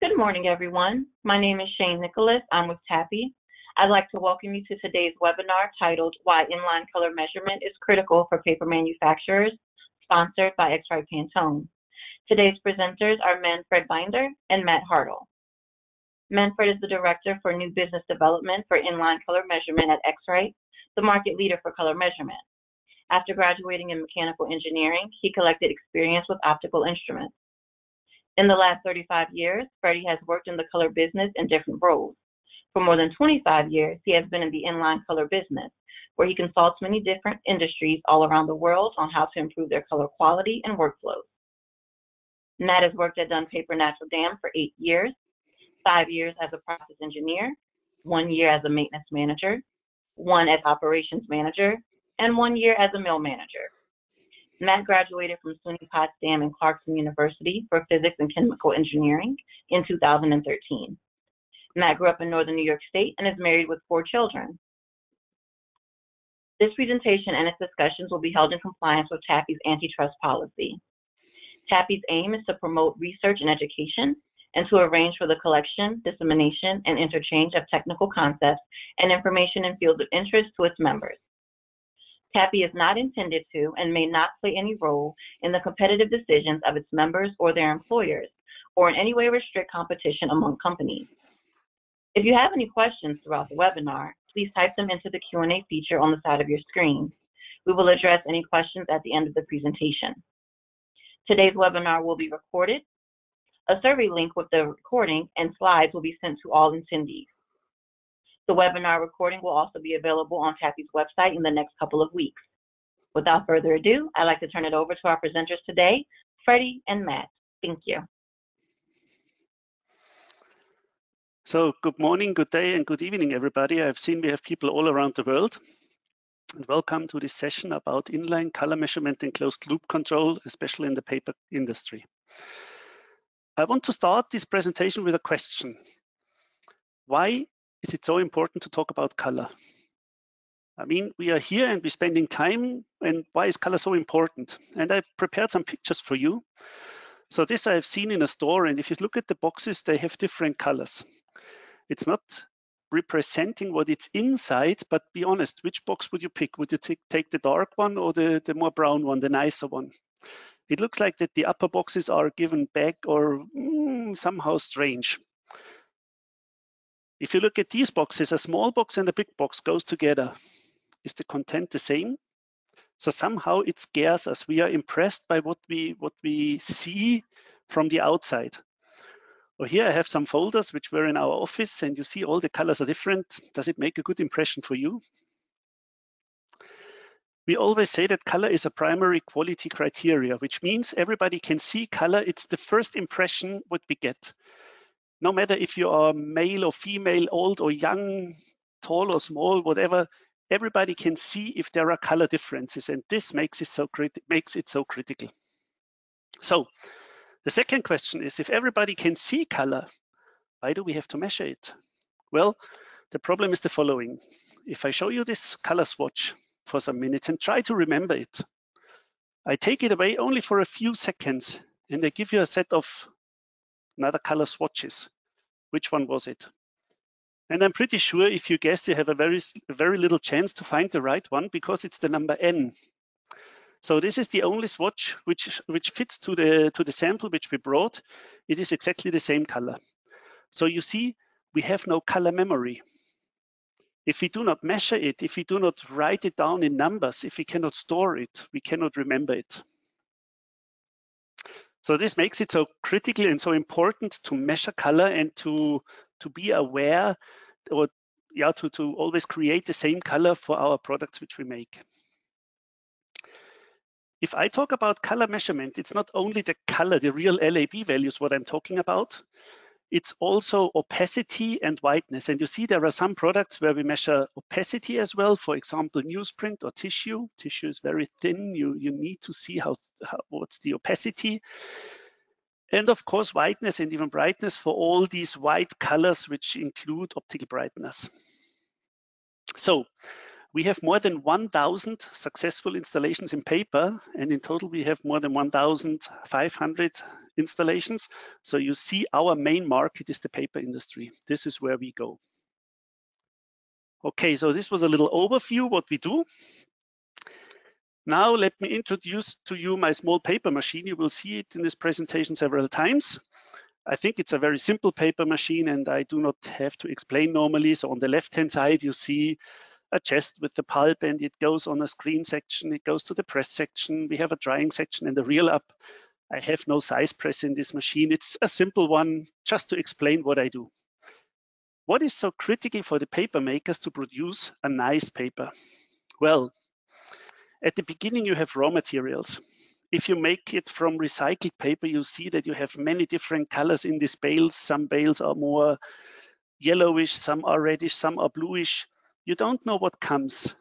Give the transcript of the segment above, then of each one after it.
Good morning, everyone. My name is Shane Nicholas. I'm with TAPPI. I'd like to welcome you to today's webinar titled Why Inline Color Measurement is Critical for Paper Manufacturers, sponsored by X-Rite Pantone. Today's presenters are Manfred Binder and Matt Hartle. Manfred is the Director for New Business Development for Inline Color Measurement at X-Rite, the market leader for color measurement. After graduating in mechanical engineering, he collected experience with optical instruments. In the last 35 years, Freddie has worked in the color business in different roles. For more than 25 years, he has been in the inline color business, where he consults many different industries all around the world on how to improve their color quality and workflows. Matt has worked at Dunn Paper Natural Dam for eight years, five years as a process engineer, one year as a maintenance manager, one as operations manager, and one year as a mill manager. Matt graduated from SUNY Potsdam and Clarkson University for physics and chemical engineering in 2013. Matt grew up in northern New York State and is married with four children. This presentation and its discussions will be held in compliance with TAPPI's antitrust policy. TAPPI's aim is to promote research and education and to arrange for the collection, dissemination, and interchange of technical concepts and information in fields of interest to its members. TAPPI is not intended to and may not play any role in the competitive decisions of its members or their employers, or in any way restrict competition among companies. If you have any questions throughout the webinar, please type them into the Q&A feature on the side of your screen. We will address any questions at the end of the presentation. Today's webinar will be recorded. A survey link with the recording and slides will be sent to all attendees. The webinar recording will also be available on TAPPI's website in the next couple of weeks. Without further ado, I'd like to turn it over to our presenters today, Freddie and Matt. Thank you. So good morning, good day, and good evening, everybody. I've seen we have people all around the world. And welcome to this session about inline color measurement and closed loop control, especially in the paper industry. I want to start this presentation with a question. Why is it so important to talk about color? I mean, we are here and we're spending time, and why is color so important? And I've prepared some pictures for you. So this I've seen in a store, and if you look at the boxes, they have different colors. It's not representing what it's inside, but be honest, which box would you pick? Would you take the dark one or the, the more brown one, the nicer one? It looks like that the upper boxes are given back or mm, somehow strange. If you look at these boxes, a small box and a big box goes together. Is the content the same? So somehow it scares us. We are impressed by what we what we see from the outside. Well, here I have some folders which were in our office and you see all the colors are different. Does it make a good impression for you? We always say that color is a primary quality criteria, which means everybody can see color. It's the first impression what we get no matter if you are male or female, old or young, tall or small, whatever, everybody can see if there are color differences, and this makes it so makes it so critical. So the second question is, if everybody can see color, why do we have to measure it? Well, the problem is the following. If I show you this color swatch for some minutes and try to remember it, I take it away only for a few seconds and I give you a set of another color swatches. Which one was it? And I'm pretty sure if you guess, you have a very, very little chance to find the right one because it's the number N. So this is the only swatch which, which fits to the, to the sample which we brought. It is exactly the same color. So you see, we have no color memory. If we do not measure it, if we do not write it down in numbers, if we cannot store it, we cannot remember it. So this makes it so critical and so important to measure color and to, to be aware or yeah, to, to always create the same color for our products which we make. If I talk about color measurement, it's not only the color, the real LAB values, what I'm talking about, it's also opacity and whiteness. And you see there are some products where we measure opacity as well. For example, newsprint or tissue. Tissue is very thin. You, you need to see how, how what's the opacity. And of course, whiteness and even brightness for all these white colors, which include optical brightness. So We have more than 1,000 successful installations in paper, and in total we have more than 1,500 installations. So you see our main market is the paper industry. This is where we go. Okay, so this was a little overview what we do. Now let me introduce to you my small paper machine. You will see it in this presentation several times. I think it's a very simple paper machine and I do not have to explain normally. So on the left-hand side, you see a chest with the pulp and it goes on a screen section, it goes to the press section. We have a drying section and a reel up. I have no size press in this machine. It's a simple one just to explain what I do. What is so critical for the paper makers to produce a nice paper? Well, at the beginning, you have raw materials. If you make it from recycled paper, you see that you have many different colors in these bales. Some bales are more yellowish, some are reddish, some are bluish. You don't know what comes.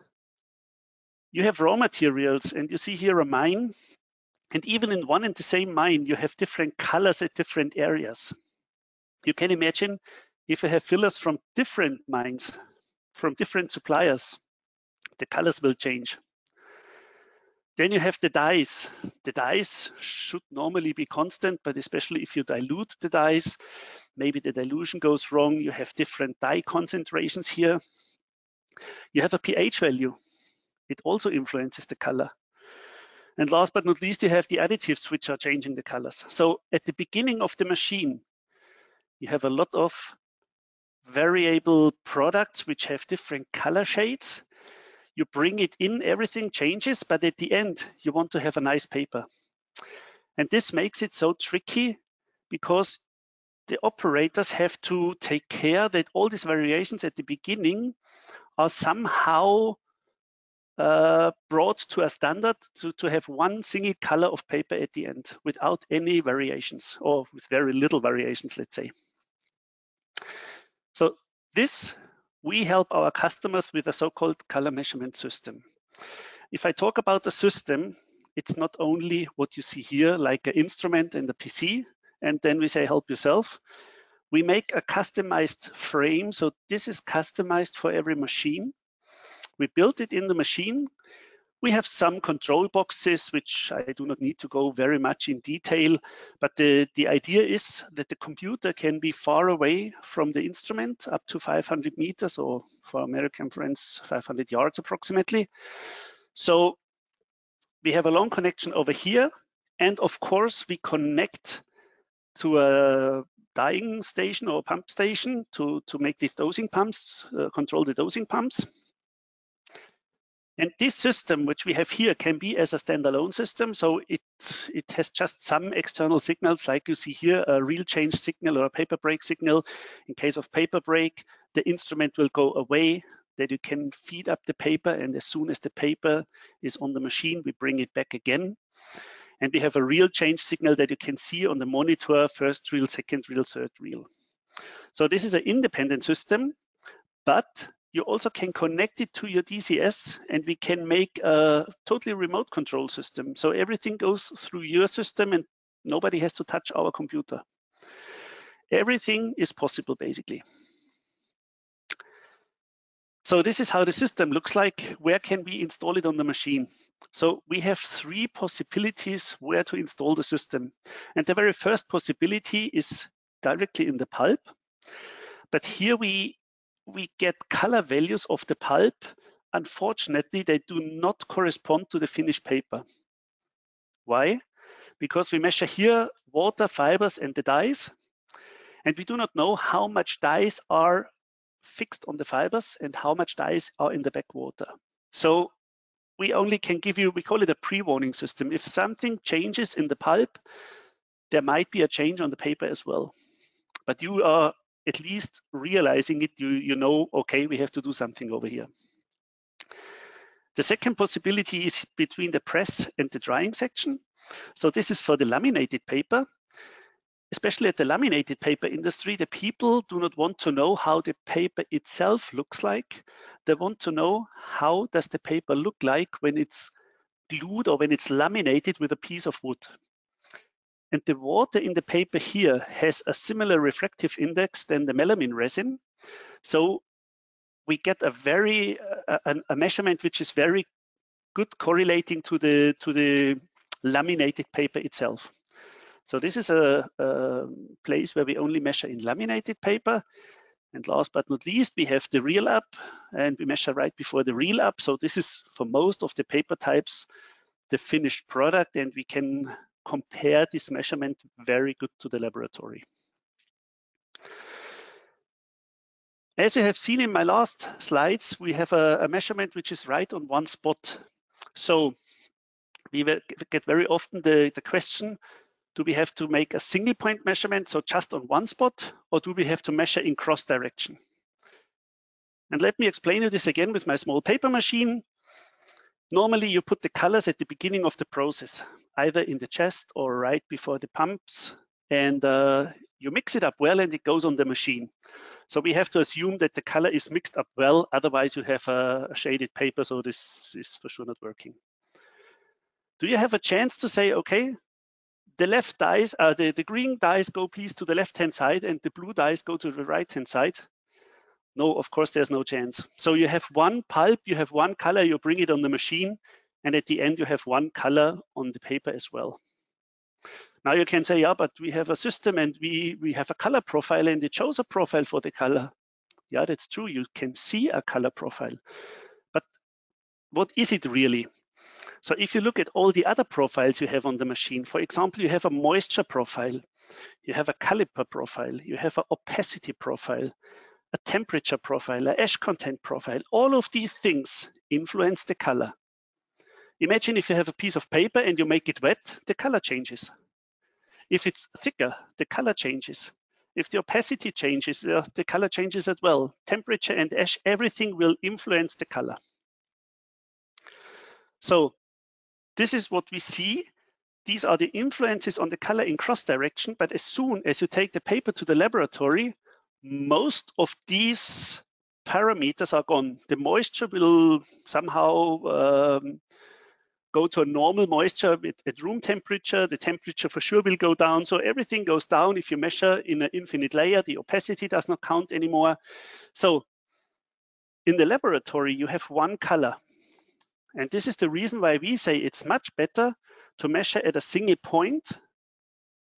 You have raw materials and you see here a mine. And even in one and the same mine, you have different colors at different areas. You can imagine if I have fillers from different mines, from different suppliers, the colors will change. Then you have the dyes. The dyes should normally be constant, but especially if you dilute the dyes, maybe the dilution goes wrong. You have different dye concentrations here. You have a pH value. It also influences the color. And last but not least, you have the additives which are changing the colors. So at the beginning of the machine, you have a lot of variable products which have different color shades. You bring it in, everything changes, but at the end, you want to have a nice paper. And this makes it so tricky because the operators have to take care that all these variations at the beginning are somehow uh, brought to a standard to, to have one single color of paper at the end without any variations or with very little variations, let's say. So this, we help our customers with a so-called color measurement system. If I talk about the system, it's not only what you see here, like an instrument and a PC, and then we say help yourself. We make a customized frame. So this is customized for every machine. We built it in the machine we have some control boxes, which I do not need to go very much in detail, but the, the idea is that the computer can be far away from the instrument, up to 500 meters, or for American friends, 500 yards approximately. So we have a long connection over here, and of course we connect to a dyeing station or pump station to, to make these dosing pumps, uh, control the dosing pumps. And this system, which we have here, can be as a standalone system. So it, it has just some external signals, like you see here, a reel change signal or a paper break signal. In case of paper break, the instrument will go away, that you can feed up the paper. And as soon as the paper is on the machine, we bring it back again. And we have a reel change signal that you can see on the monitor, first reel, second reel, third reel. So this is an independent system, but you also can connect it to your DCS and we can make a totally remote control system. So everything goes through your system and nobody has to touch our computer. Everything is possible basically. So this is how the system looks like. Where can we install it on the machine? So we have three possibilities where to install the system. And the very first possibility is directly in the pulp. But here we we get color values of the pulp. Unfortunately, they do not correspond to the finished paper. Why? Because we measure here water, fibers, and the dyes, and we do not know how much dyes are fixed on the fibers and how much dyes are in the backwater. So we only can give you, we call it a pre-warning system. If something changes in the pulp, there might be a change on the paper as well. But you are at least realizing it, you, you know, okay, we have to do something over here. The second possibility is between the press and the drying section. So this is for the laminated paper. Especially at the laminated paper industry, the people do not want to know how the paper itself looks like. They want to know how does the paper look like when it's glued or when it's laminated with a piece of wood. And the water in the paper here has a similar refractive index than the melamine resin. So we get a very a, a, measurement which is very good correlating to the to the laminated paper itself. So this is a, a place where we only measure in laminated paper. And last but not least, we have the reel up and we measure right before the reel up. So this is for most of the paper types, the finished product and we can compare this measurement very good to the laboratory. As you have seen in my last slides, we have a, a measurement which is right on one spot. So we get very often the, the question, do we have to make a single point measurement, so just on one spot, or do we have to measure in cross direction? And let me explain you this again with my small paper machine. Normally you put the colors at the beginning of the process, either in the chest or right before the pumps, and uh, you mix it up well and it goes on the machine. So we have to assume that the color is mixed up well, otherwise you have a, a shaded paper, so this is for sure not working. Do you have a chance to say, okay, the left dyes, uh, the, the green dyes go please to the left-hand side and the blue dyes go to the right-hand side? No, of course, there's no chance. So you have one pulp, you have one color, you bring it on the machine, and at the end you have one color on the paper as well. Now you can say, yeah, but we have a system and we, we have a color profile and it shows a profile for the color. Yeah, that's true. You can see a color profile. But what is it really? So if you look at all the other profiles you have on the machine, for example, you have a moisture profile, you have a caliper profile, you have an opacity profile, a temperature profile, a ash content profile. All of these things influence the color. Imagine if you have a piece of paper and you make it wet, the color changes. If it's thicker, the color changes. If the opacity changes, uh, the color changes as well. Temperature and ash, everything will influence the color. So this is what we see. These are the influences on the color in cross direction, but as soon as you take the paper to the laboratory, most of these parameters are gone. The moisture will somehow um, go to a normal moisture at, at, room temperature. The temperature for sure will go down. So everything goes down. If you measure in an infinite layer, the opacity does not count anymore. So in the laboratory, you have one color. And this is the reason why we say it's much better to measure at a single point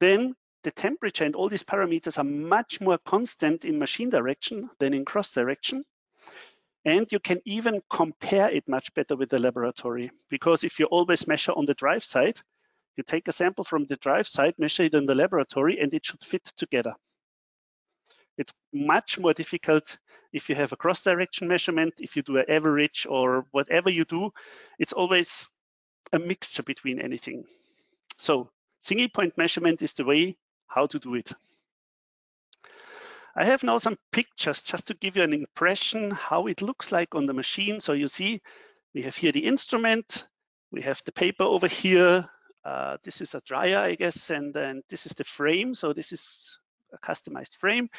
than the temperature and all these parameters are much more constant in machine direction than in cross direction. And you can even compare it much better with the laboratory because if you always measure on the drive side, you take a sample from the drive side, measure it in the laboratory, and it should fit together. It's much more difficult if you have a cross direction measurement, if you do an average or whatever you do, it's always a mixture between anything. So single point measurement is the way how to do it. I have now some pictures just to give you an impression how it looks like on the machine. So you see, we have here the instrument, we have the paper over here. Uh, this is a dryer, I guess, and then this is the frame. So this is a customized frame.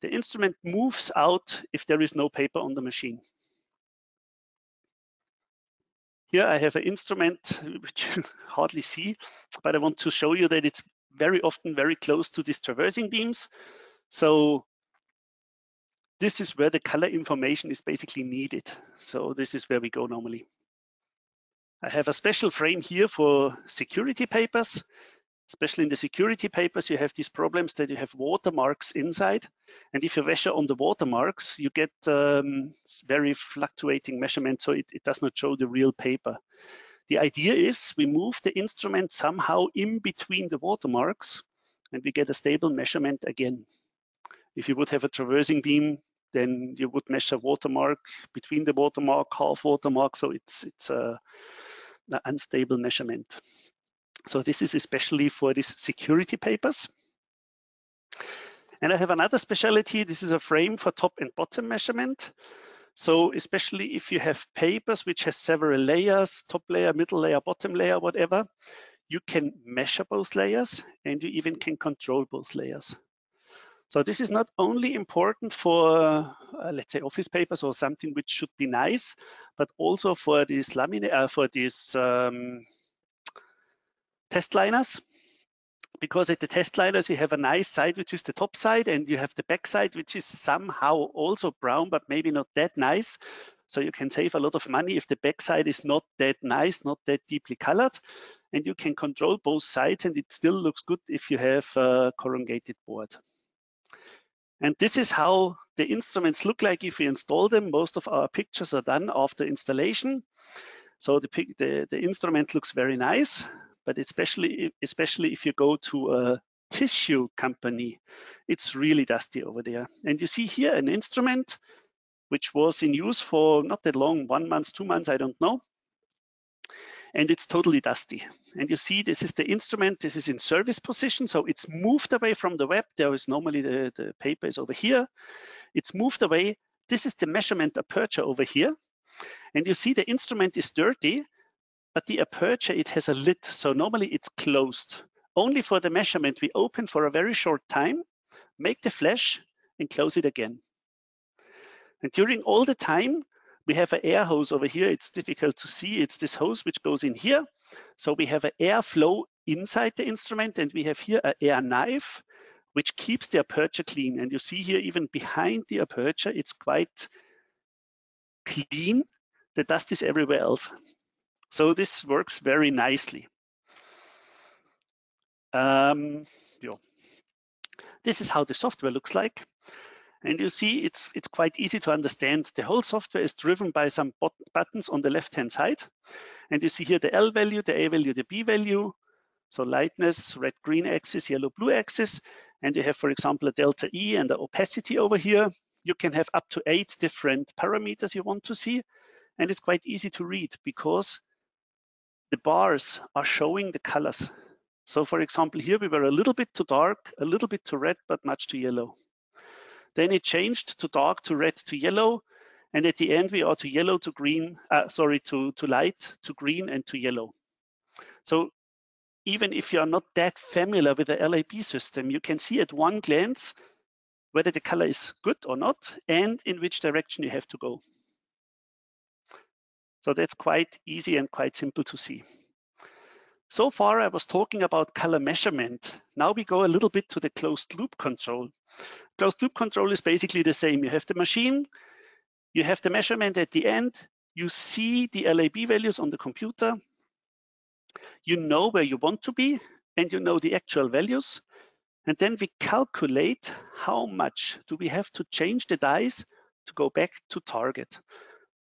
The instrument moves out if there is no paper on the machine. Here I have an instrument which you hardly see, but I want to show you that it's very often very close to these traversing beams. So this is where the color information is basically needed. So this is where we go normally. I have a special frame here for security papers. Especially in the security papers, you have these problems that you have watermarks inside. And if you measure on the watermarks, you get um, very fluctuating measurement, so it, it does not show the real paper. The idea is we move the instrument somehow in between the watermarks and we get a stable measurement again. If you would have a traversing beam, then you would measure watermark between the watermark, half watermark, so it's, it's a, an unstable measurement. So this is especially for these security papers. And I have another specialty. This is a frame for top and bottom measurement. So especially if you have papers which has several layers, top layer, middle layer, bottom layer, whatever, you can measure both layers and you even can control both layers. So this is not only important for, uh, let's say, office papers or something which should be nice, but also for these laminate, uh, for these um, test liners. because at the test liners you have a nice side which is the top side and you have the back side which is somehow also brown but maybe not that nice. So you can save a lot of money if the back side is not that nice not that deeply colored. And you can control both sides and it still looks good if you have a corrugated board. And this is how the instruments look like if we install them. Most of our pictures are done after installation. So the, the, the instrument looks very nice but especially especially if you go to a tissue company, it's really dusty over there. And you see here an instrument which was in use for not that long, one month, two months, I don't know. And it's totally dusty. And you see, this is the instrument, this is in service position. So it's moved away from the web. There is normally the, the paper is over here. It's moved away. This is the measurement aperture over here. And you see the instrument is dirty but the aperture, it has a lid, so normally it's closed. Only for the measurement, we open for a very short time, make the flash, and close it again. And during all the time, we have an air hose over here. It's difficult to see. It's this hose which goes in here. So we have an air flow inside the instrument, and we have here an air knife, which keeps the aperture clean. And you see here, even behind the aperture, it's quite clean. The dust is everywhere else. So this works very nicely. Um, yeah. This is how the software looks like. And you see, it's, it's quite easy to understand. The whole software is driven by some buttons on the left-hand side. And you see here the L value, the A value, the B value. So lightness, red, green axis, yellow, blue axis. And you have, for example, a delta E and the opacity over here. You can have up to eight different parameters you want to see. And it's quite easy to read because the bars are showing the colors. So for example, here we were a little bit too dark, a little bit too red, but much too yellow. Then it changed to dark to red to yellow. And at the end, we are to yellow to green, uh, sorry, to, to light, to green and to yellow. So even if you are not that familiar with the LAB system, you can see at one glance whether the color is good or not and in which direction you have to go. So that's quite easy and quite simple to see. So far, I was talking about color measurement. Now we go a little bit to the closed loop control. Closed loop control is basically the same. You have the machine, you have the measurement at the end, you see the LAB values on the computer, you know where you want to be, and you know the actual values. And then we calculate how much do we have to change the dyes to go back to target.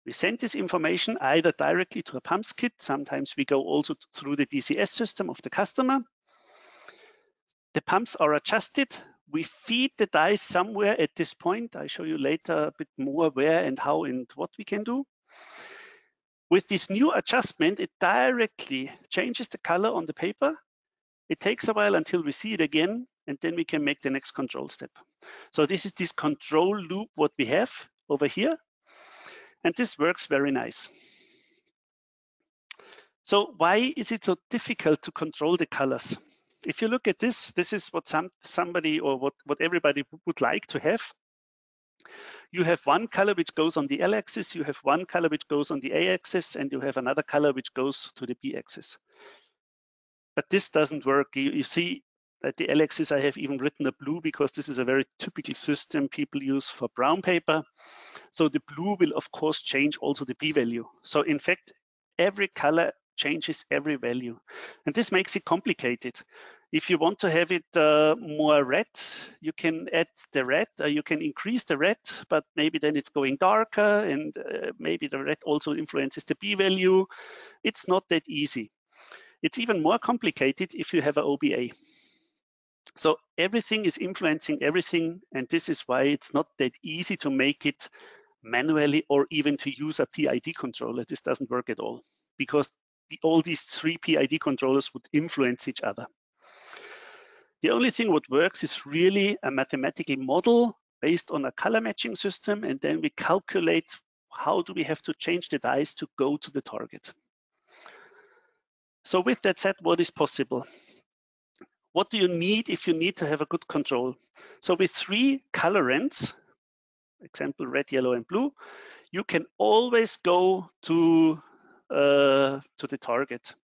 We send this information either directly to a pumps kit. Sometimes we go also through the DCS system of the customer. The pumps are adjusted. We feed the dyes somewhere at this point. I show you later a bit more where and how and what we can do. With this new adjustment, it directly changes the color on the paper. It takes a while until we see it again, and then we can make the next control step. So this is this control loop what we have over here. And this works very nice. So why is it so difficult to control the colors? If you look at this, this is what some somebody or what, what everybody would like to have. You have one color which goes on the L axis, you have one color which goes on the A axis, and you have another color which goes to the B axis. But this doesn't work. You, you see at the L axis, I have even written a blue because this is a very typical system people use for brown paper. So the blue will of course change also the B value. So in fact, every color changes every value. And this makes it complicated. If you want to have it uh, more red, you can add the red, uh, you can increase the red, but maybe then it's going darker and uh, maybe the red also influences the B value. It's not that easy. It's even more complicated if you have an OBA. So everything is influencing everything. And this is why it's not that easy to make it manually or even to use a PID controller. This doesn't work at all because the, all these three PID controllers would influence each other. The only thing what works is really a mathematical model based on a color matching system. And then we calculate how do we have to change the dyes to go to the target. So with that said, what is possible? What do you need if you need to have a good control? So with three colorants, example red, yellow, and blue, you can always go to, uh, to the target.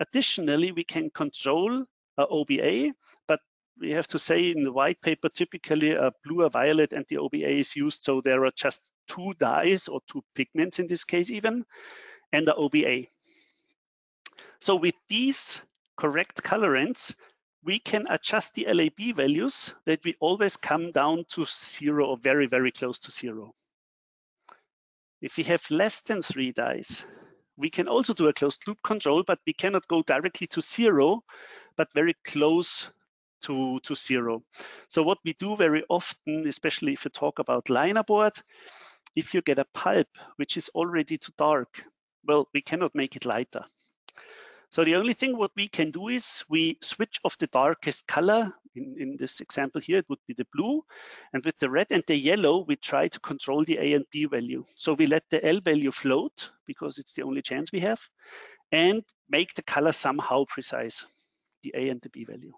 Additionally, we can control a OBA, but we have to say in the white paper, typically a blue, a violet, and the OBA is used. So there are just two dyes or two pigments in this case even, and the OBA. So with these correct colorants, we can adjust the LAB values that we always come down to zero or very, very close to zero. If we have less than three dyes, we can also do a closed loop control, but we cannot go directly to zero, but very close to, to zero. So what we do very often, especially if you talk about linerboard, if you get a pulp which is already too dark, well, we cannot make it lighter. So the only thing what we can do is we switch off the darkest color. In, in this example here, it would be the blue. And with the red and the yellow, we try to control the A and B value. So we let the L value float because it's the only chance we have and make the color somehow precise, the A and the B value.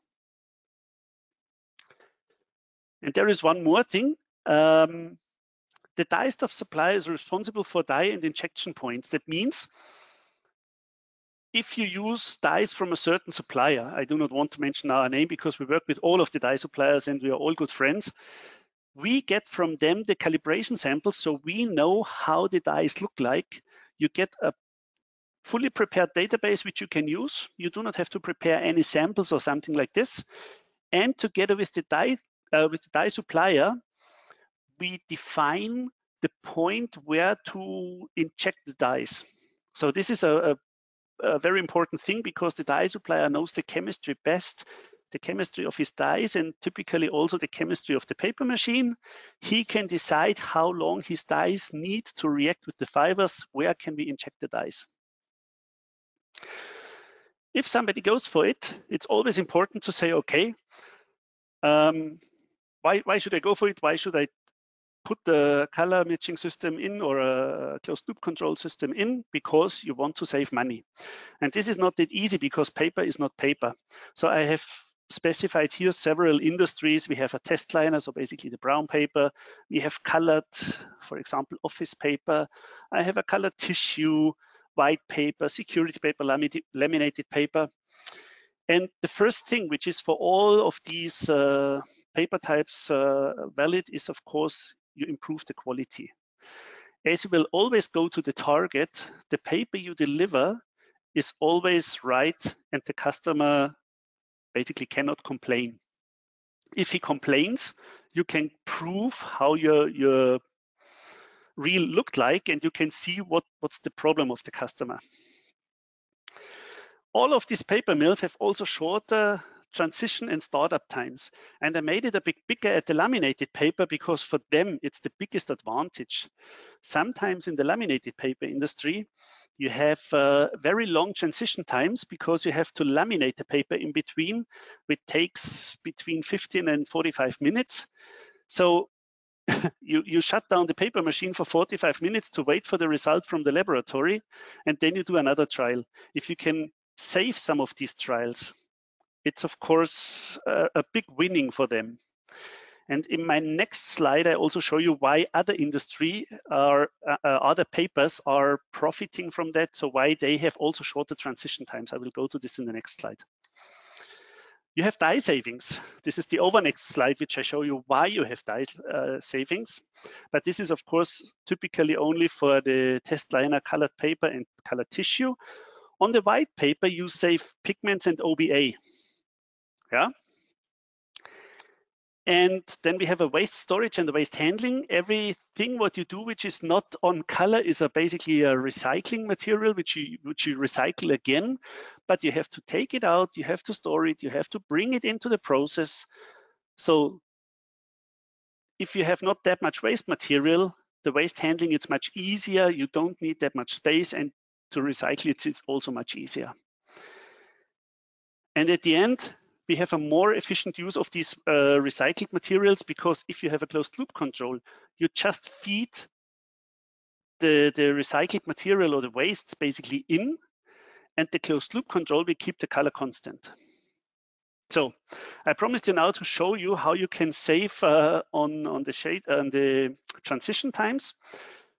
And there is one more thing. Um, the dye stuff supply is responsible for dye and injection points. That means if you use dyes from a certain supplier, I do not want to mention our name because we work with all of the dye suppliers and we are all good friends. We get from them the calibration samples so we know how the dyes look like. You get a fully prepared database which you can use. You do not have to prepare any samples or something like this. And together with the dye, uh, with the dye supplier, we define the point where to inject the dyes. So this is a, a a very important thing because the dye supplier knows the chemistry best, the chemistry of his dyes and typically also the chemistry of the paper machine. He can decide how long his dyes need to react with the fibers, where can we inject the dyes. If somebody goes for it, it's always important to say, okay, um, why, why should I go for it? Why should I put the color matching system in or a closed loop control system in because you want to save money. And this is not that easy because paper is not paper. So I have specified here several industries. We have a test liner, so basically the brown paper. We have colored, for example, office paper. I have a colored tissue, white paper, security paper, laminated paper. And the first thing, which is for all of these uh, paper types uh, valid, is of course you improve the quality. As you will always go to the target, the paper you deliver is always right and the customer basically cannot complain. If he complains, you can prove how your, your reel looked like and you can see what, what's the problem of the customer. All of these paper mills have also shorter transition and startup times. And I made it a bit bigger at the laminated paper because for them, it's the biggest advantage. Sometimes in the laminated paper industry, you have uh, very long transition times because you have to laminate the paper in between, which takes between 15 and 45 minutes. So you, you shut down the paper machine for 45 minutes to wait for the result from the laboratory, and then you do another trial. If you can save some of these trials, it's of course a, a big winning for them. And in my next slide, I also show you why other industry are, uh, uh, other papers are profiting from that. So why they have also shorter transition times. I will go to this in the next slide. You have dye savings. This is the over next slide, which I show you why you have dye uh, savings. But this is of course typically only for the test liner colored paper and colored tissue. On the white paper, you save pigments and OBA. Yeah. And then we have a waste storage and a waste handling. Everything what you do which is not on color is a basically a recycling material which you which you recycle again, but you have to take it out, you have to store it, you have to bring it into the process. So if you have not that much waste material, the waste handling it's much easier. You don't need that much space and to recycle it is also much easier. And at the end, we have a more efficient use of these uh, recycled materials because if you have a closed loop control, you just feed the, the recycled material or the waste basically in, and the closed loop control will keep the color constant. So I promised you now to show you how you can save uh, on, on the shade on the transition times.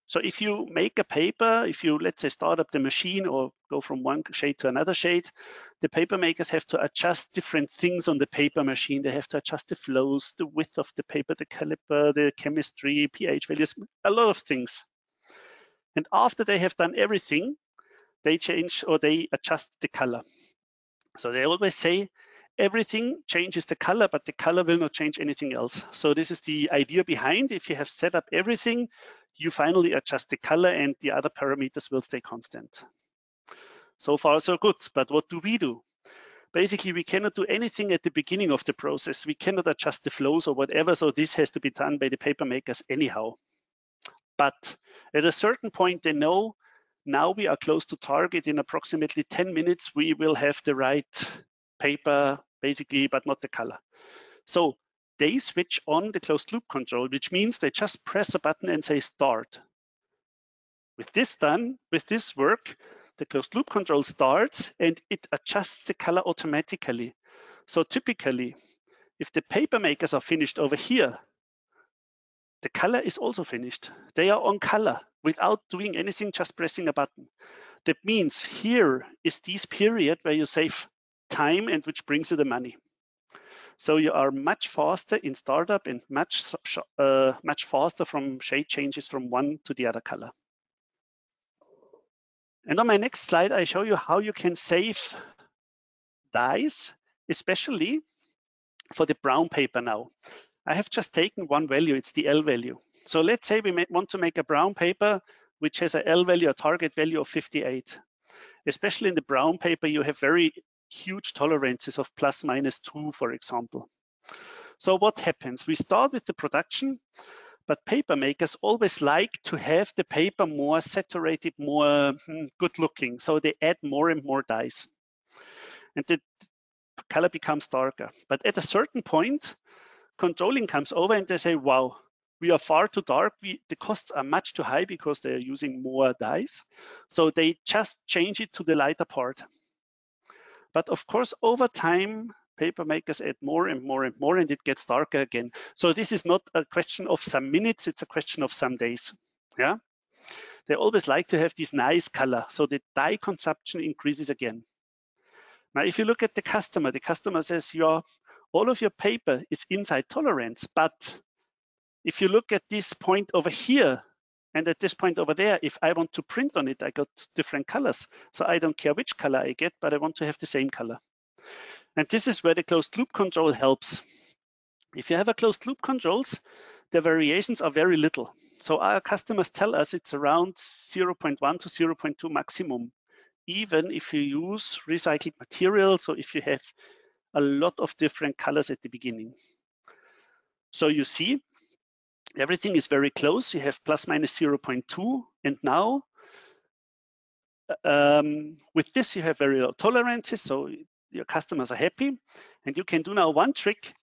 So if you make a paper, if you let's say start up the machine or go from one shade to another shade, the paper makers have to adjust different things on the paper machine. They have to adjust the flows, the width of the paper, the caliper, the chemistry, pH values, a lot of things. And after they have done everything, they change or they adjust the color. So they always say everything changes the color, but the color will not change anything else. So this is the idea behind. If you have set up everything, you finally adjust the color and the other parameters will stay constant. So far, so good. But what do we do? Basically, we cannot do anything at the beginning of the process. We cannot adjust the flows or whatever. So this has to be done by the paper makers anyhow. But at a certain point, they know now we are close to target. In approximately 10 minutes, we will have the right paper, basically, but not the color. So they switch on the closed loop control, which means they just press a button and say start. With this done, with this work, the closed loop control starts and it adjusts the color automatically. So typically, if the paper makers are finished over here, the color is also finished. They are on color without doing anything, just pressing a button. That means here is this period where you save time and which brings you the money. So you are much faster in startup and much, uh, much faster from shade changes from one to the other color. And on my next slide, I show you how you can save dyes, especially for the brown paper now. I have just taken one value, it's the L value. So let's say we want to make a brown paper which has a L value, a target value of 58. Especially in the brown paper, you have very huge tolerances of plus minus two, for example. So what happens? We start with the production, but paper makers always like to have the paper more saturated, more hmm, good looking. So they add more and more dyes. And the color becomes darker. But at a certain point, controlling comes over and they say, wow, we are far too dark. We, the costs are much too high because they're using more dyes. So they just change it to the lighter part. But of course, over time, paper makers add more and more and more, and it gets darker again. So this is not a question of some minutes, it's a question of some days. Yeah. They always like to have this nice color, so the dye consumption increases again. Now, if you look at the customer, the customer says your all of your paper is inside tolerance, but if you look at this point over here, and at this point over there, if I want to print on it, I got different colors. So I don't care which color I get, but I want to have the same color. And this is where the closed loop control helps. If you have a closed loop controls, the variations are very little. So our customers tell us it's around 0.1 to 0.2 maximum, even if you use recycled material. So if you have a lot of different colors at the beginning. So you see, everything is very close. You have plus minus 0.2. And now um, with this, you have very low tolerances. So your customers are happy. And you can do now one trick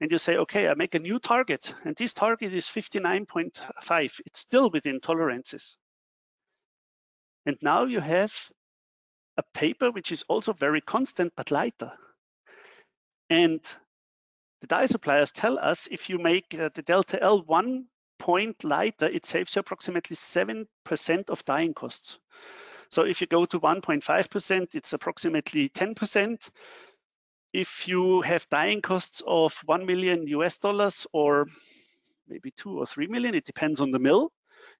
and you say, okay, I make a new target. And this target is 59.5. It's still within tolerances. And now you have a paper which is also very constant but lighter. And the dye suppliers tell us if you make uh, the delta L one point lighter, it saves you approximately 7% of dyeing costs. So if you go to 1.5%, it's approximately 10%. If you have dyeing costs of 1 million US dollars or maybe two or 3 million, it depends on the mill,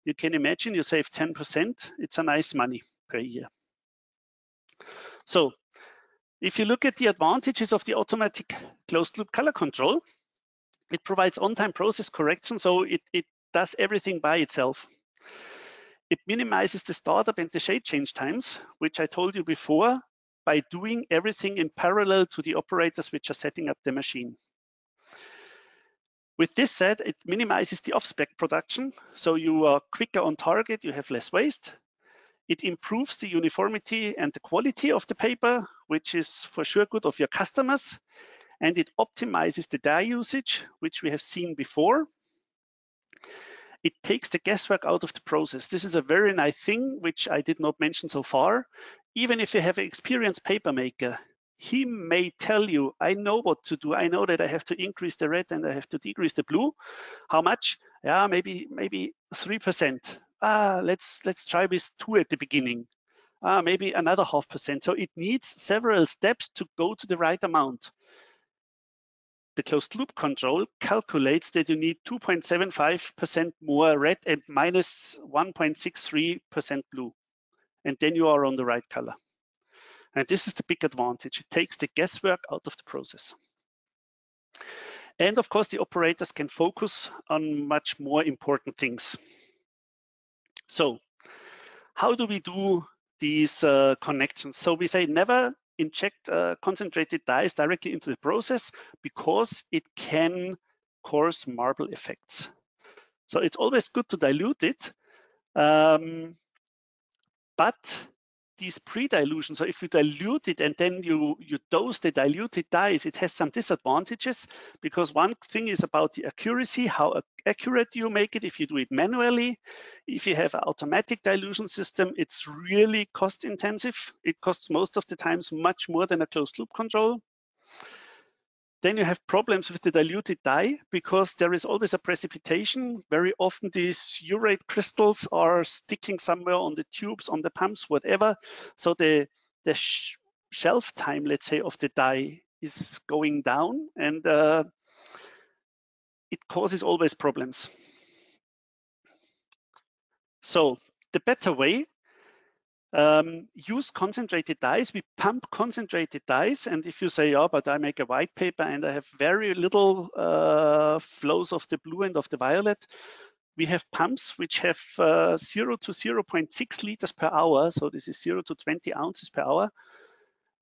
you can imagine you save 10%. It's a nice money per year. So if you look at the advantages of the automatic closed loop color control, it provides on-time process correction, so it, it does everything by itself. It minimizes the startup and the shade change times, which I told you before, by doing everything in parallel to the operators which are setting up the machine. With this said, it minimizes the off-spec production, so you are quicker on target, you have less waste, it improves the uniformity and the quality of the paper, which is for sure good of your customers. And it optimizes the dye usage, which we have seen before. It takes the guesswork out of the process. This is a very nice thing, which I did not mention so far. Even if you have an experienced paper maker, he may tell you, I know what to do. I know that I have to increase the red and I have to decrease the blue. How much? Yeah, maybe maybe 3%. Ah, let's let's try with two at the beginning, ah, maybe another half percent. So it needs several steps to go to the right amount. The closed loop control calculates that you need 2.75% more red and minus 1.63% blue. And then you are on the right color. And this is the big advantage. It takes the guesswork out of the process. And of course, the operators can focus on much more important things. So how do we do these uh, connections? So we say never inject uh, concentrated dyes directly into the process because it can cause marble effects. So it's always good to dilute it, um, but these pre-dilution. So if you dilute it and then you, you dose the diluted dyes, it has some disadvantages because one thing is about the accuracy, how accurate you make it if you do it manually. If you have an automatic dilution system, it's really cost intensive. It costs most of the times much more than a closed loop control. Then you have problems with the diluted dye because there is always a precipitation. Very often these urate crystals are sticking somewhere on the tubes, on the pumps, whatever. So the, the sh shelf time, let's say, of the dye is going down and uh, it causes always problems. So the better way um, use concentrated dyes. We pump concentrated dyes. And if you say, oh, but I make a white paper and I have very little uh, flows of the blue and of the violet, we have pumps which have uh, 0 to 0.6 liters per hour. So this is 0 to 20 ounces per hour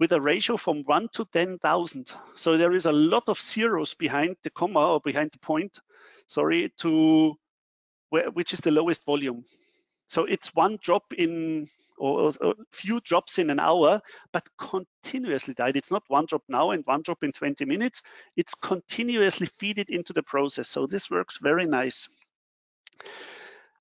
with a ratio from 1 to 10,000. So there is a lot of zeros behind the comma or behind the point, sorry, to where, which is the lowest volume. So it's one drop in or a few drops in an hour, but continuously dyed. It's not one drop now and one drop in 20 minutes. It's continuously feed it into the process. So this works very nice.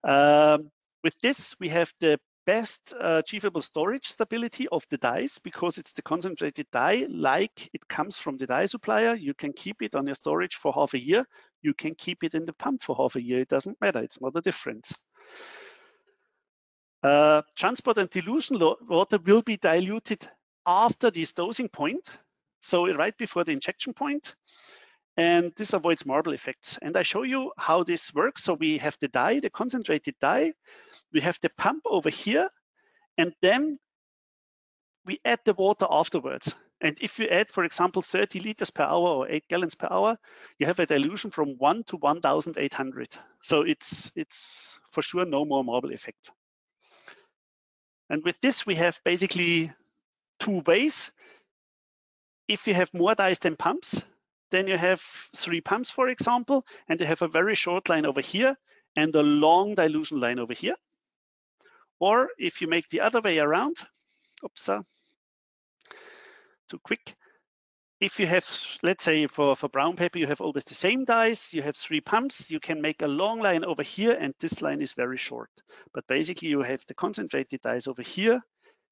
Um, with this, we have the best uh, achievable storage stability of the dyes because it's the concentrated dye like it comes from the dye supplier. You can keep it on your storage for half a year. You can keep it in the pump for half a year. It doesn't matter. It's not a difference. Uh, transport and dilution water will be diluted after this dosing point, so right before the injection point, and this avoids marble effects. And I show you how this works. So we have the dye, the concentrated dye, we have the pump over here, and then we add the water afterwards. And if you add, for example, 30 liters per hour or 8 gallons per hour, you have a dilution from 1 to 1,800. So it's, it's for sure no more marble effect. And with this, we have basically two ways. If you have more dyes than pumps, then you have three pumps, for example, and you have a very short line over here and a long dilution line over here. Or if you make the other way around, oops, uh, too quick, if you have, let's say for, for brown paper, you have always the same dyes, you have three pumps, you can make a long line over here and this line is very short. But basically you have the concentrated dyes over here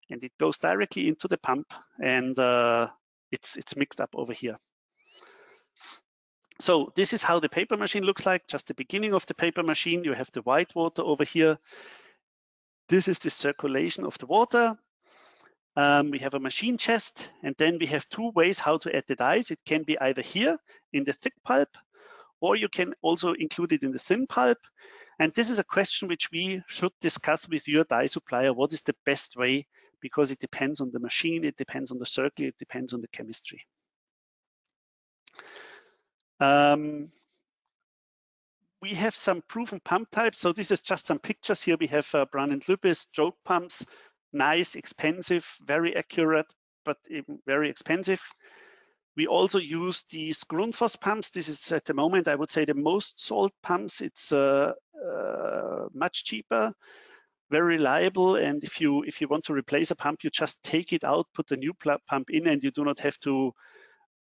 and it goes directly into the pump and uh, it's, it's mixed up over here. So this is how the paper machine looks like, just the beginning of the paper machine. You have the white water over here. This is the circulation of the water. Um, we have a machine chest, and then we have two ways how to add the dyes. It can be either here in the thick pulp, or you can also include it in the thin pulp. And this is a question which we should discuss with your dye supplier. What is the best way? Because it depends on the machine, it depends on the circle, it depends on the chemistry. Um, we have some proven pump types. So this is just some pictures here. We have uh, Bran and Lübbe stroke pumps nice, expensive, very accurate, but very expensive. We also use these Grundfos pumps. This is at the moment, I would say, the most sold pumps. It's uh, uh, much cheaper, very reliable. And if you if you want to replace a pump, you just take it out, put a new pump in, and you do not have to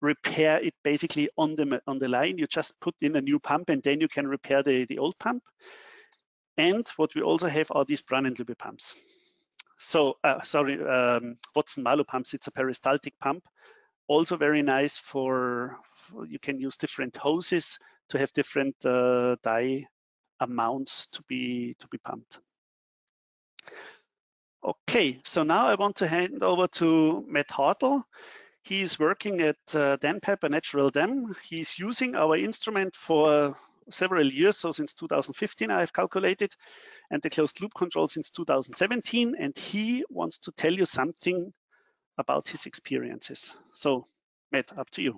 repair it basically on the on the line. You just put in a new pump, and then you can repair the the old pump. And what we also have are these Bran and Lübbe pumps. So, uh, sorry, um, Watson Marlow pumps, it's a peristaltic pump. Also very nice for, for you can use different hoses to have different uh, dye amounts to be to be pumped. Okay, so now I want to hand over to Matt Hartle. He's working at uh, Dunn Paper Natural Dam. He's using our instrument for several years, so since 2015 I've calculated, and the closed loop control since 2017, and he wants to tell you something about his experiences. So Matt, up to you.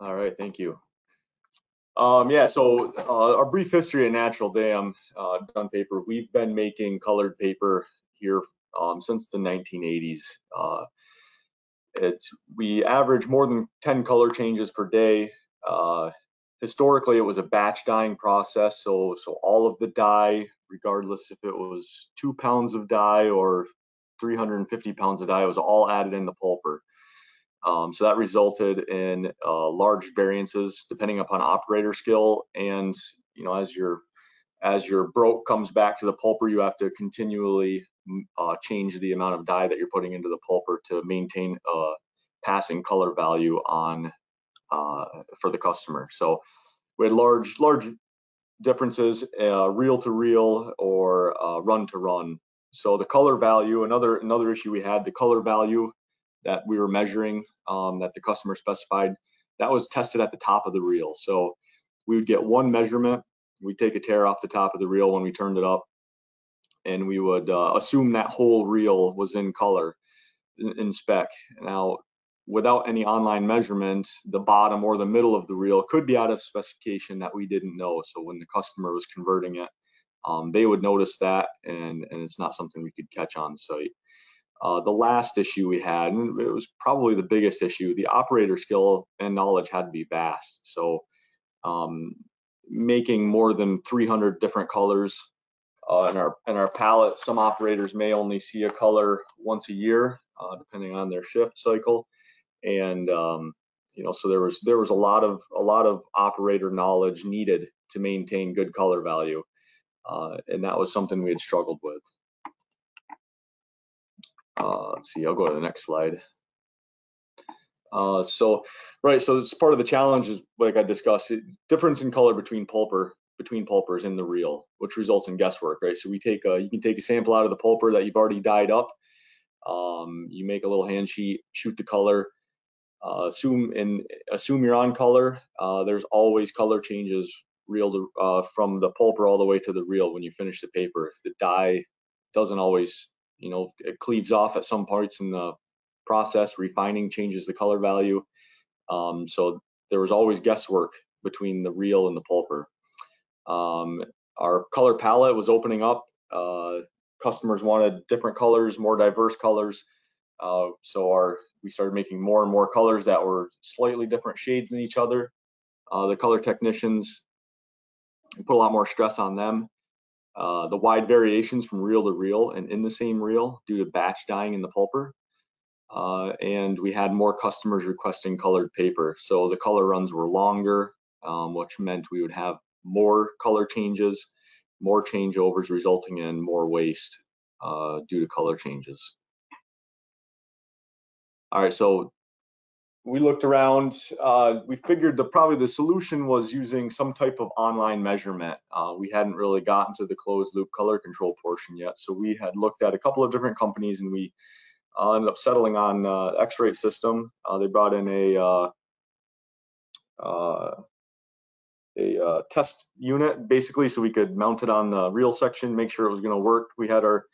All right, thank you. Um, yeah, so uh, our brief history of Natural Dam uh, Dunn Paper, we've been making colored paper here um, since the 1980s. Uh, it's we average more than 10 color changes per day. Uh, historically, it was a batch dyeing process, so so all of the dye, regardless if it was two pounds of dye or 350 pounds of dye, was all added in the pulper. Um, so that resulted in uh, large variances depending upon operator skill. And you know, as your as your broke comes back to the pulper, you have to continually mm, uh, change the amount of dye that you're putting into the pulper to maintain a passing color value on uh, for the customer. So we had large large differences, uh, reel to reel or uh, run to run. So the color value, another another issue we had, the color value that we were measuring um, that the customer specified, that was tested at the top of the reel. So we would get one measurement, we'd take a tear off the top of the reel when we turned it up, and we would uh, assume that whole reel was in color in, in spec. Now, without any online measurement, the bottom or the middle of the reel could be out of specification that we didn't know. So when the customer was converting it, um, they would notice that, and, and it's not something we could catch on site. Uh, the last issue we had, and it was probably the biggest issue, the operator skill and knowledge had to be vast. So um, making more than 300 different colors uh, in our in our palette, some operators may only see a color once a year, uh, depending on their shift cycle, and um, you know, so there was there was a lot of a lot of operator knowledge needed to maintain good color value, uh, and that was something we had struggled with. Uh, let's see, I'll go to the next slide. Uh, so, right, so it's part of the challenge is like I discussed, difference in color between pulper between pulpers in the reel, which results in guesswork, right? So we take a, you can take a sample out of the pulper that you've already dyed up. Um, you make a little hand sheet, shoot the color, uh, assume and assume you're on color. Uh, there's always color changes reel to, uh, from the pulper all the way to the reel when you finish the paper. The dye doesn't always you know, it cleaves off at some parts in the process. Refining changes the color value. Um, so there was always guesswork between the reel and the pulper. Um, our color palette was opening up. Uh, customers wanted different colors, more diverse colors. Uh, so our we started making more and more colors that were slightly different shades than each other. Uh, the color technicians put a lot more stress on them uh, the wide variations from reel to reel and in the same reel due to batch dyeing in the pulper. Uh, and we had more customers requesting colored paper. So the color runs were longer, um, which meant we would have more color changes, more changeovers resulting in more waste uh, due to color changes. All right, so we looked around. Uh, we figured the probably the solution was using some type of online measurement. Uh, we hadn't really gotten to the closed loop color control portion yet, so we had looked at a couple of different companies, and we uh, ended up settling on uh, X-Rite System. Uh, they brought in a uh, a test unit basically, so we could mount it on the reel section, make sure it was going to work. We had our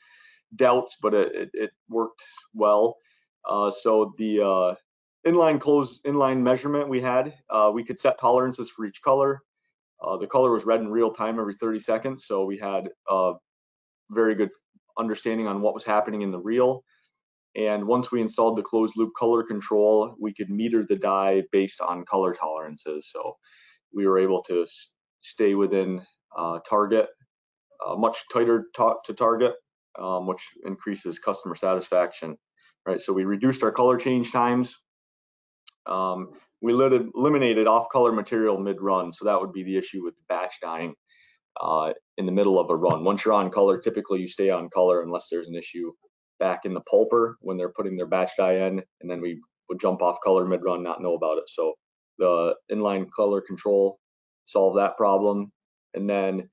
doubts, but it, it, it worked well. So the inline close inline measurement we had uh, we could set tolerances for each color. Uh, the color was read in real time every 30 seconds so we had a very good understanding on what was happening in the reel. And once we installed the closed loop color control we could meter the dye based on color tolerances. So we were able to stay within uh, target uh, much tighter to target um, which increases customer satisfaction right so we reduced our color change times um, we eliminated off-color material mid-run, so that would be the issue with batch dyeing uh, in the middle of a run. Once you're on color, typically you stay on color unless there's an issue back in the pulper when they're putting their batch dye in, and then we would jump off color mid-run, not know about it. So the inline color control solved that problem. And then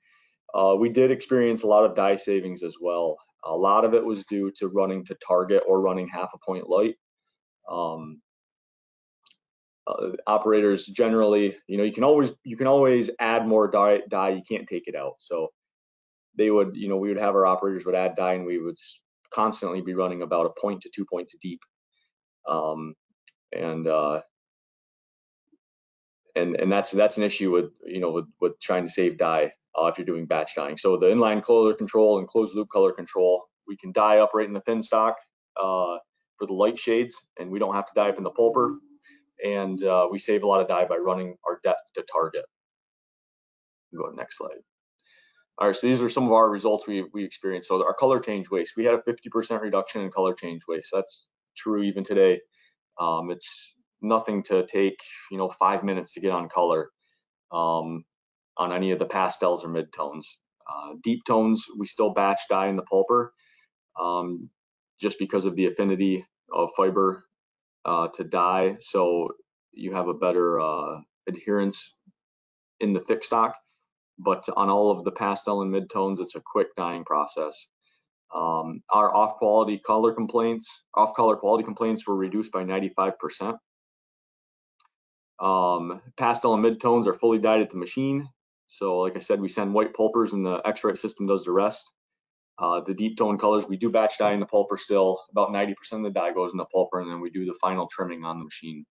Uh, we did experience a lot of dye savings as well. A lot of it was due to running to target or running half a point light. Um, uh, operators generally, you know, you can always you can always add more dye. Dye you can't take it out. So they would, you know, we would have our operators would add dye, and we would constantly be running about a point to two points deep. Um, and uh, and and that's that's an issue with you know with with trying to save dye uh, if you're doing batch dyeing. So the inline color control and closed loop color control, we can dye up right in the thin stock uh, for the light shades, and we don't have to dye up in the pulper. And uh, we save a lot of dye by running our depth to target. Go to next slide. All right, so these are some of our results we we experienced. So our color change waste, we had a 50% reduction in color change waste. That's true even today. Um, it's nothing to take you know five minutes to get on color. Um, on any of the pastels or midtones. Uh, deep tones, we still batch dye in the pulper um, just because of the affinity of fiber uh, to dye. So you have a better uh, adherence in the thick stock. But on all of the pastel and midtones, it's a quick dyeing process. Um, our off quality color complaints, off color quality complaints were reduced by 95%. Um, pastel and midtones are fully dyed at the machine. So like I said, we send white pulpers and the X-Rite system does the rest. Uh, the deep tone colors, we do batch dye in the pulper still. About 90% of the dye goes in the pulper, and then we do the final trimming on the machine.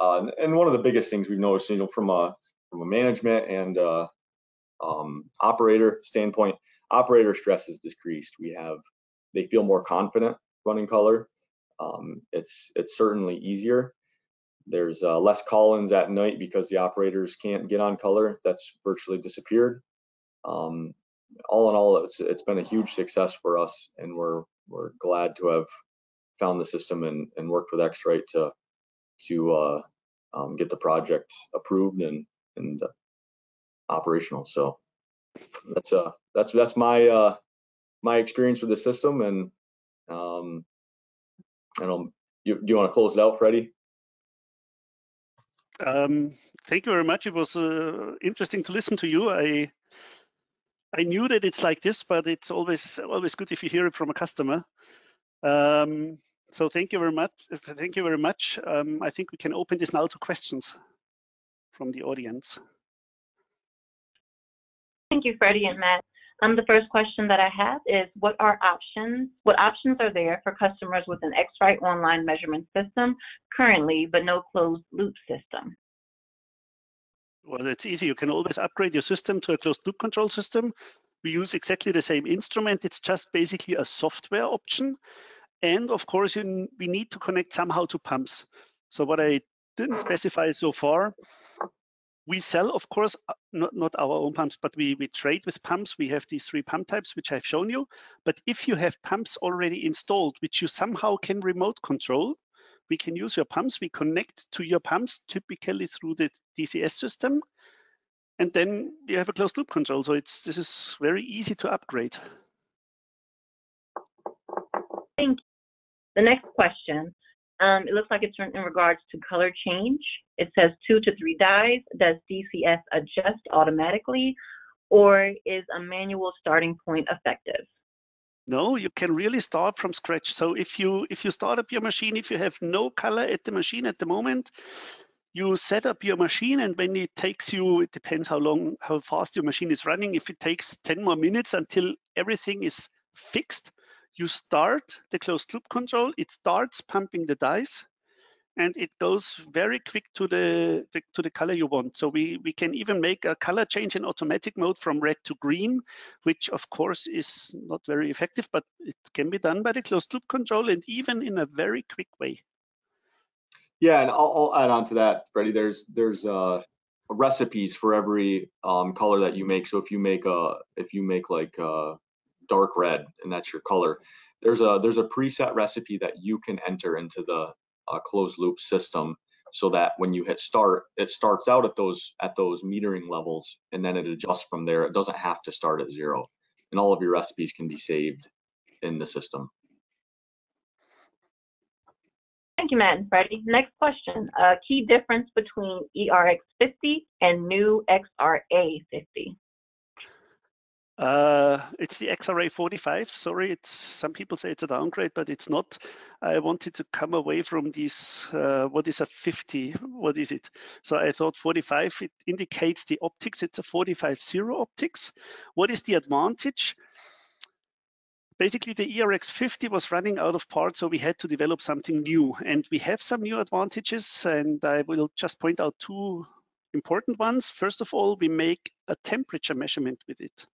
Uh, and one of the biggest things we've noticed, you know, from a from a management and uh, um, operator standpoint, operator stress is decreased. We have they feel more confident running color. Um, it's it's certainly easier. There's uh, less call-ins at night because the operators can't get on color. That's virtually disappeared. Um, all in all, it's it's been a huge success for us, and we're we're glad to have found the system and, and worked with X-Rite to to uh, um, get the project approved and and uh, operational. So that's uh that's that's my uh my experience with the system, and um, I don't. You, do you want to close it out, Freddie? Um, thank you very much. It was uh, interesting to listen to you. I I knew that it's like this, but it's always always good if you hear it from a customer. Um, so thank you very much. Thank you very much. Um, I think we can open this now to questions from the audience. Thank you, Freddie and Matt. Um, the first question that I have is what are options, what options are there for customers with an X-Rite online measurement system currently, but no closed loop system? Well, it's easy. You can always upgrade your system to a closed loop control system. We use exactly the same instrument. It's just basically a software option. And of course, you, we need to connect somehow to pumps. So what I didn't specify so far we sell, of course, uh, not, not our own pumps, but we, we trade with pumps. We have these three pump types, which I've shown you. But if you have pumps already installed, which you somehow can remote control, we can use your pumps. We connect to your pumps, typically through the DCS system. And then you have a closed loop control. So it's this is very easy to upgrade. Thank you. The next question um, it looks like it's in regards to color change. It says two to three dyes. Does DCS adjust automatically, or is a manual starting point effective? No, you can really start from scratch. So if you if you start up your machine, if you have no color at the machine at the moment, you set up your machine and when it takes you, it depends how long, how fast your machine is running. If it takes 10 more minutes until everything is fixed, you start the closed loop control, it starts pumping the dyes, and it goes very quick to the, the, to the color you want. So we, we can even make a color change in automatic mode from red to green, which of course is not very effective, but it can be done by the closed loop control and even in a very quick way. Yeah, and I'll, I'll add on to that, Freddie. There's there's uh, recipes for every um, color that you make. So if you make a if you make like uh, dark red and that's your color there's a there's a preset recipe that you can enter into the uh, closed loop system so that when you hit start it starts out at those at those metering levels and then it adjusts from there it doesn't have to start at zero and all of your recipes can be saved in the system Thank you, Matt and Freddie. Next question. A key difference between ERX50 and new XRA50? Uh, it's the XRA 45. Sorry, it's some people say it's a downgrade, but it's not. I wanted to come away from this. Uh, what is a 50? What is it? So I thought 45. It indicates the optics. It's a 45 zero optics. What is the advantage? Basically, the ERX 50 was running out of parts, so we had to develop something new. And we have some new advantages, and I will just point out two important ones. First of all, we make a temperature measurement with it.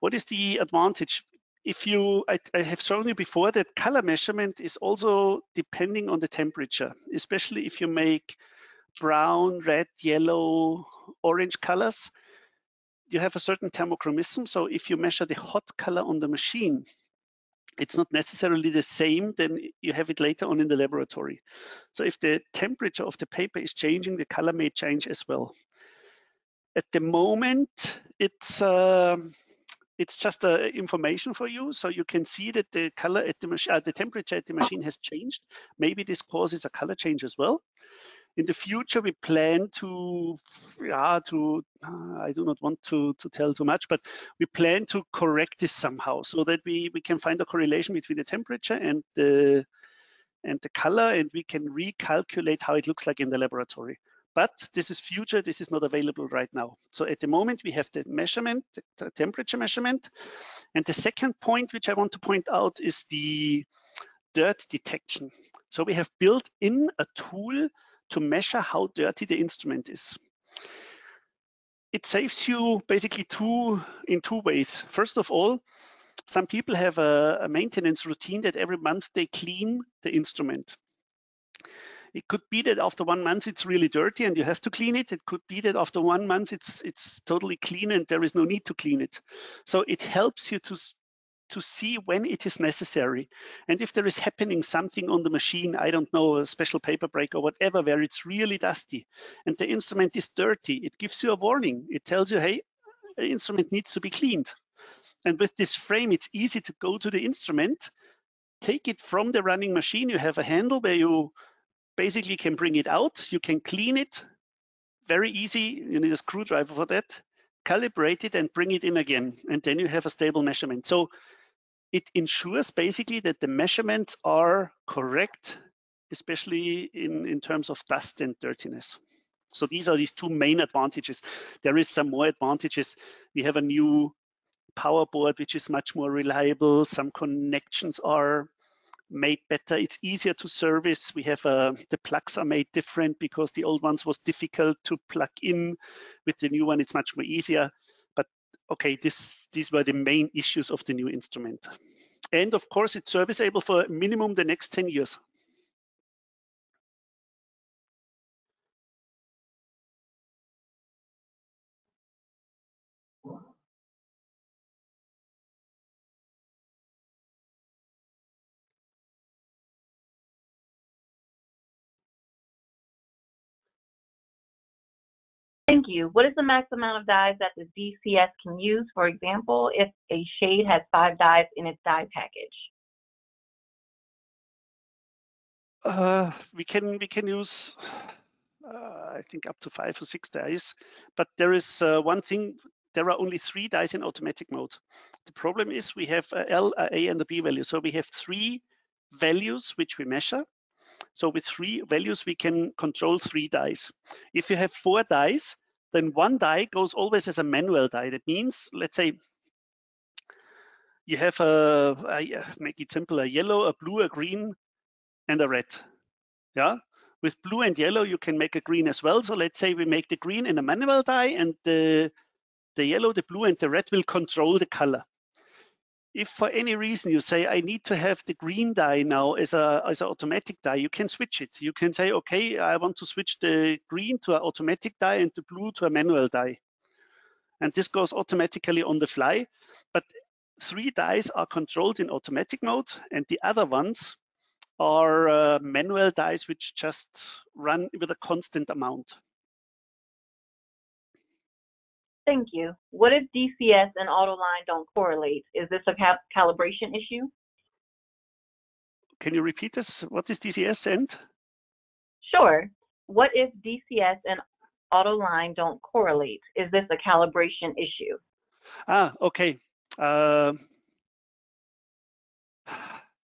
What is the advantage? If you, I, I, have shown you before that color measurement is also depending on the temperature, especially if you make brown, red, yellow, orange colors, you have a certain thermochromism. So if you measure the hot color on the machine, it's not necessarily the same then you have it later on in the laboratory. So if the temperature of the paper is changing, the color may change as well. At the moment, it's um, it's just uh, information for you, so you can see that the color at the machine, uh, the temperature at the machine has changed. Maybe this causes a color change as well in the future we plan to yeah to i do not want to to tell too much but we plan to correct this somehow so that we we can find a correlation between the temperature and the and the color and we can recalculate how it looks like in the laboratory. But this is future. This is not available right now. So at the moment we have the measurement the temperature measurement. And the second point which i want to point out is the dirt detection. So we have built in a tool to measure how dirty the instrument is. It saves you basically two in two ways. First of all, some people have a, a maintenance routine that every month they clean the instrument. It could be that after one month it's really dirty and you have to clean it. It could be that after one month it's it's totally clean and there is no need to clean it. So it helps you to to see when it is necessary. And if there is happening something on the machine, I don't know, a special paper break or whatever, where it's really dusty and the instrument is dirty, it gives you a warning. It tells you, hey, the instrument needs to be cleaned. And with this frame, it's easy to go to the instrument, take it from the running machine. You have a handle where you basically can bring it out. You can clean it very easy. You need a screwdriver for that. Calibrate it and bring it in again. And then you have a stable measurement. So it ensures basically that the measurements are correct, especially in, in terms of dust and dirtiness. So these are these two main advantages. There is some more advantages. We have a new power board, which is much more reliable. Some connections are made better. It's easier to service. We have uh, the plugs are made different because the old ones was difficult to plug in. With the new one, it's much more easier okay, this, these were the main issues of the new instrument. And of course, it's serviceable for a minimum the next 10 years. Thank you. What is the max amount of dyes that the DCS can use? For example, if a shade has five dyes in its dye package. Uh, we can we can use uh, I think up to five or six dyes, but there is uh, one thing. There are only three dyes in automatic mode. The problem is we have a L, a A, and a B value. So we have three values which we measure. So with three values, we can control three dyes. If you have four dyes, then one dye goes always as a manual dye. That means, let's say, you have a, a, make it simple, a yellow, a blue, a green, and a red. Yeah. With blue and yellow, you can make a green as well. So let's say we make the green in a manual dye, and the the yellow, the blue, and the red will control the color if for any reason you say I need to have the green dye now as a as an automatic dye, you can switch it. You can say, okay, I want to switch the green to an automatic dye and the blue to a manual dye. And this goes automatically on the fly. But three dyes are controlled in automatic mode, and the other ones are uh, manual dyes which just run with a constant amount. Thank you. What if DCS and AutoLine don't correlate? Is this a cal calibration issue? Can you repeat this? What is DCS and? Sure. What if DCS and AutoLine don't correlate? Is this a calibration issue? Ah, okay. Uh,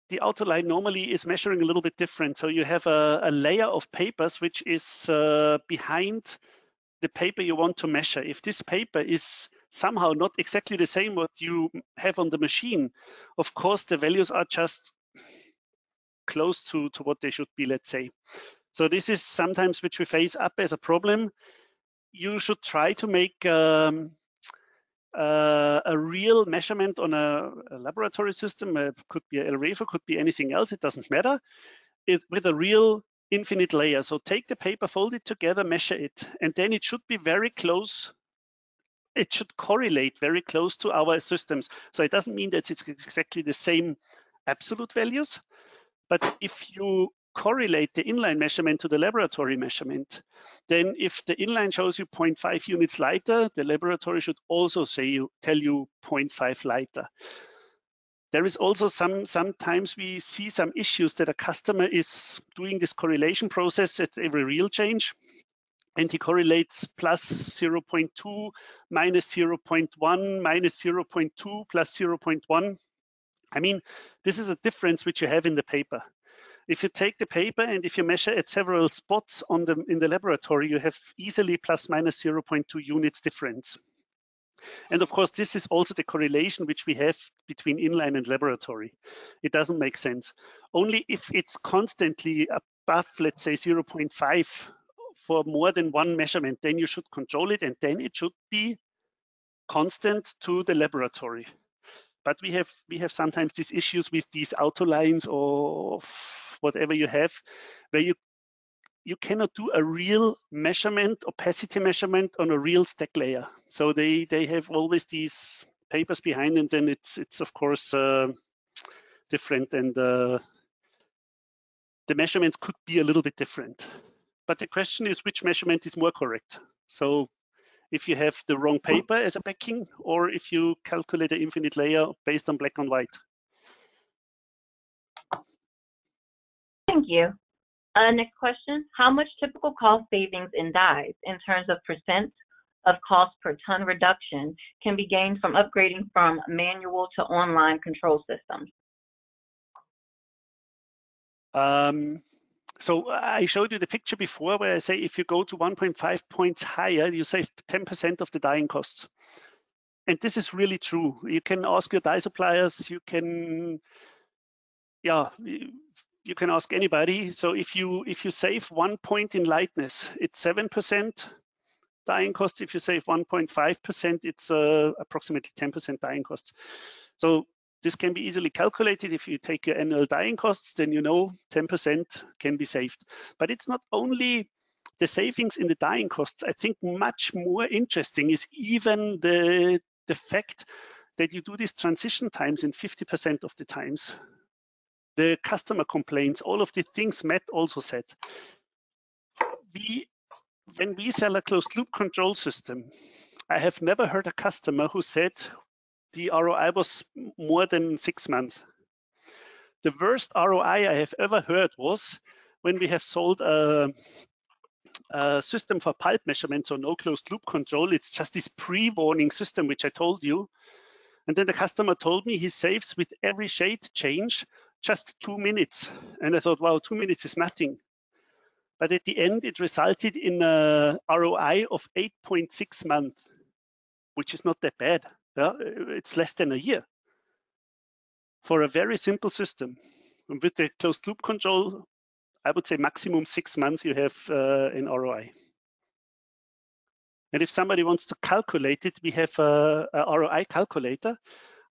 the outer line normally is measuring a little bit different. So you have a, a layer of papers which is uh, behind the paper you want to measure. If this paper is somehow not exactly the same what you have on the machine, of course the values are just close to, to what they should be, let's say. So this is sometimes which we face up as a problem. You should try to make um, uh, a real measurement on a, a laboratory system. It could be a Elrepho, could be anything else, it doesn't matter. It, with a real infinite layer. So take the paper, fold it together, measure it, and then it should be very close. It should correlate very close to our systems. So it doesn't mean that it's exactly the same absolute values, but if you correlate the inline measurement to the laboratory measurement, then if the inline shows you 0.5 units lighter, the laboratory should also say you tell you 0.5 lighter. There is also some, sometimes we see some issues that a customer is doing this correlation process at every reel change and he correlates plus 0.2, minus 0.1, minus 0.2, plus 0.1. I mean, this is a difference which you have in the paper. If you take the paper and if you measure at several spots on the in the laboratory, you have easily plus minus 0.2 units difference. And of course, this is also the correlation which we have between inline and laboratory. It doesn't make sense. Only if it's constantly above, let's say 0.5 for more than one measurement, then you should control it and then it should be constant to the laboratory. But we have we have sometimes these issues with these auto lines or whatever you have, where you you cannot do a real measurement, opacity measurement on a real stack layer. So they they have always these papers behind, and then it's it's of course uh, different, and uh, the measurements could be a little bit different. But the question is which measurement is more correct. So if you have the wrong paper as a backing, or if you calculate an infinite layer based on black and white. Thank you. Uh, next question, how much typical cost savings in dyes in terms of percent of cost per ton reduction can be gained from upgrading from manual to online control systems? Um, so I showed you the picture before where I say if you go to 1.5 points higher, you save 10% of the dyeing costs. And this is really true. You can ask your dye suppliers, you can, yeah, you can ask anybody. So if you if you save one point in lightness, it's seven percent dyeing costs. If you save 1.5 percent, it's uh, approximately 10 percent dyeing costs. So this can be easily calculated. If you take your annual dyeing costs, then you know 10 percent can be saved. But it's not only the savings in the dyeing costs. I think much more interesting is even the the fact that you do these transition times in 50% of the times the customer complaints, all of the things Matt also said. We, when we sell a closed loop control system, I have never heard a customer who said the ROI was more than six months. The worst ROI I have ever heard was when we have sold a, a system for pulp measurement, so no closed loop control. It's just this pre-warning system, which I told you. And then the customer told me he saves with every shade change just two minutes. And I thought, wow, two minutes is nothing. But at the end, it resulted in a ROI of 8.6 months, which is not that bad. Yeah? It's less than a year for a very simple system. And with the closed loop control, I would say maximum six months you have uh, an ROI. And if somebody wants to calculate it, we have a, a ROI calculator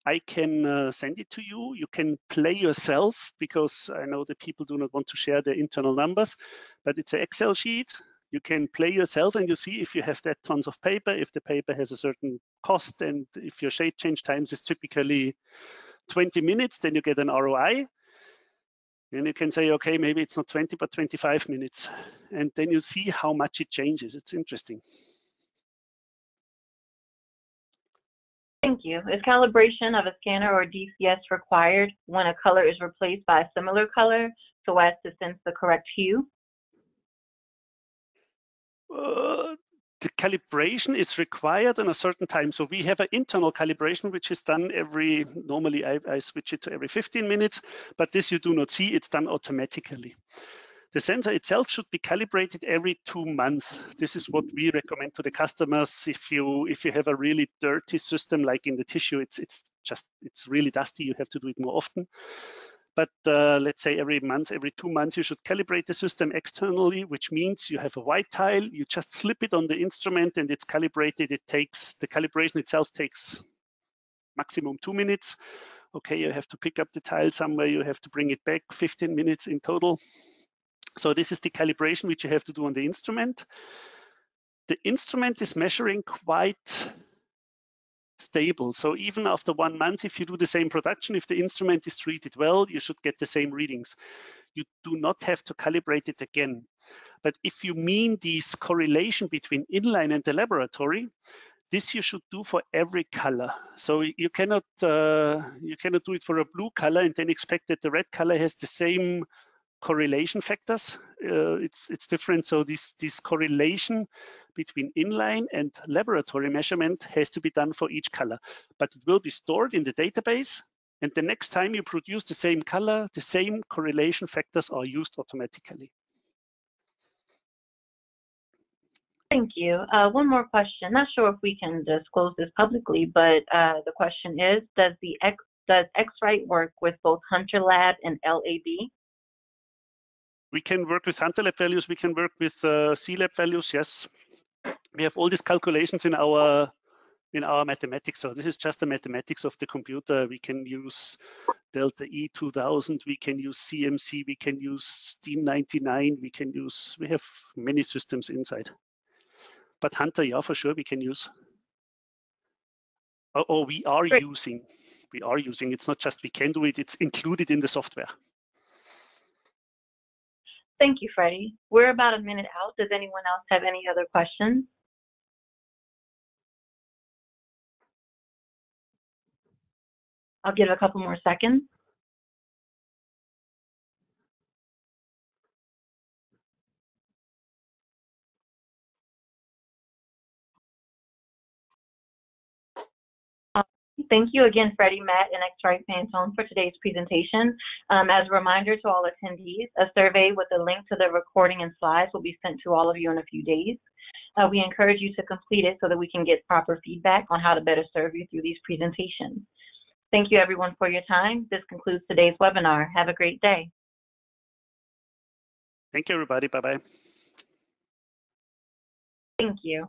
I can uh, send it to you. You can play yourself because I know that people do not want to share their internal numbers, but it's an Excel sheet. You can play yourself and you see if you have that tons of paper, if the paper has a certain cost, and if your shade change times is typically 20 minutes, then you get an ROI. And you can say, okay, maybe it's not 20, but 25 minutes. And then you see how much it changes. It's interesting. Thank you. Is calibration of a scanner or DCS required when a color is replaced by a similar color so as to sense the correct hue? Uh, the calibration is required in a certain time. So we have an internal calibration, which is done every, normally I, I, switch it to every 15 minutes, but this you do not see, it's done automatically. The sensor itself should be calibrated every two months. This is what we recommend to the customers. If you if you have a really dirty system, like in the tissue, it's it's just it's really dusty. You have to do it more often. But uh, let's say every month, every two months, you should calibrate the system externally, which means you have a white tile, you just slip it on the instrument and it's calibrated. It takes, the calibration itself takes maximum two minutes. Okay, you have to pick up the tile somewhere, you have to bring it back 15 minutes in total. So this is the calibration which you have to do on the instrument. The instrument is measuring quite stable. So even after one month, if you do the same production, if the instrument is treated well, you should get the same readings. You do not have to calibrate it again. But if you mean this correlation between inline and the laboratory, this you should do for every color. So you cannot uh, you cannot do it for a blue color and then expect that the red color has the same correlation factors. Uh, it's it's different. So this this correlation between inline and laboratory measurement has to be done for each color, but it will be stored in the database. And the next time you produce the same color, the same correlation factors are used automatically. Thank you. Uh, one more question. Not sure if we can disclose this publicly, but uh, the question is: Does the X does X-Rite work with both Hunter Lab and LAB? We can work with Hunter Lab values. We can work with uh, CIELAB values. Yes, we have all these calculations in our in our mathematics. So this is just the mathematics of the computer. We can use Delta E 2000, we can use CMC, we can use DIN 99, we can use, we have many systems inside. But Hunter, yeah, for sure we can use. Or, or we are Great. using, we are using, it's not just we can do it, it's included in the software. Thank you, Freddie. We're about a minute out. Does anyone else have any other questions? I'll give a couple more seconds. Thank you again, Freddie, Matt, and X-Rite Pantone for today's presentation. Um, as a reminder to all attendees, a survey with a link to the recording and slides will be sent to all of you in a few days. Uh, we encourage you to complete it so that we can get proper feedback on how to better serve you through these presentations. Thank you everyone for your time. This concludes today's webinar. Have a great day. Thank you everybody. Bye-bye. Thank you.